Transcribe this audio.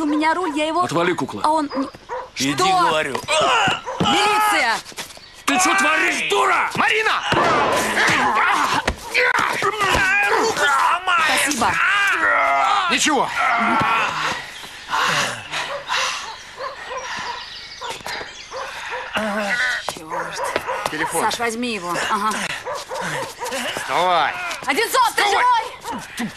у меня руль, я его... Отвали, кукла. А он... Иди, Что? говорю. Милиция! Ты что творишь, дура? Марина! Руку сломаешь! Спасибо. Ничего. Телефон. Саш, возьми его. Ага. Давай. Одинцов, ты живой?